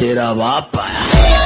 तेरा बाप आया।